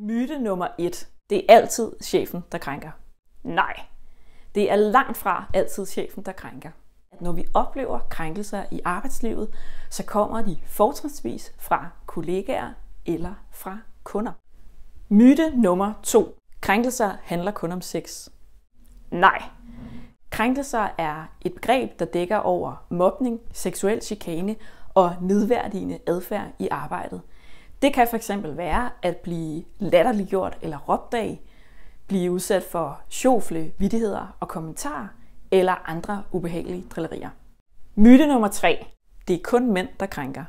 Myte nummer et. Det er altid chefen, der krænker. Nej, det er langt fra altid chefen, der krænker. Når vi oplever krænkelser i arbejdslivet, så kommer de fortrinsvis fra kollegaer eller fra kunder. Myte nummer to. Krænkelser handler kun om sex. Nej. Krænkelser er et begreb, der dækker over mobning, seksuel chikane og nedværdigende adfærd i arbejdet. Det kan fx være at blive latterliggjort eller råbt af, blive udsat for sjofle, vidtigheder og kommentarer eller andre ubehagelige drillerier. Myte nummer 3. Det er kun mænd, der krænker.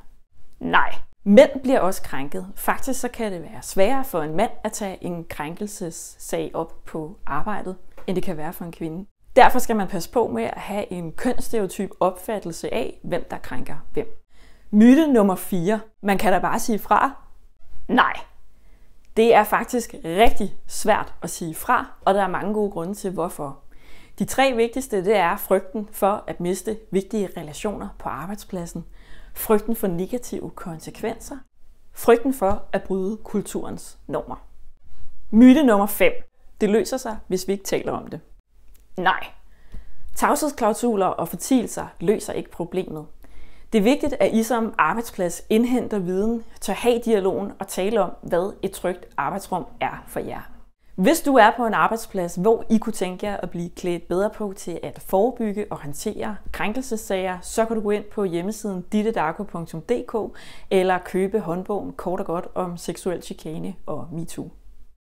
Nej, mænd bliver også krænket. Faktisk så kan det være sværere for en mand at tage en krænkelsessag op på arbejdet, end det kan være for en kvinde. Derfor skal man passe på med at have en kønsstereotyp opfattelse af, hvem der krænker hvem. Myte nummer 4. Man kan da bare sige fra. Nej. Det er faktisk rigtig svært at sige fra, og der er mange gode grunde til hvorfor. De tre vigtigste det er frygten for at miste vigtige relationer på arbejdspladsen, frygten for negative konsekvenser, frygten for at bryde kulturens normer. Myte nummer 5. Det løser sig, hvis vi ikke taler om det. Nej. Tavshedsklausuler og fortielser løser ikke problemet. Det er vigtigt, at I som arbejdsplads indhenter viden, tør have dialogen og tale om, hvad et trygt arbejdsrum er for jer. Hvis du er på en arbejdsplads, hvor I kunne tænke jer at blive klædt bedre på til at forebygge og håndtere krænkelsessager, så kan du gå ind på hjemmesiden dittedarko.dk eller købe håndbogen kort og godt om seksuel chikane og MeToo.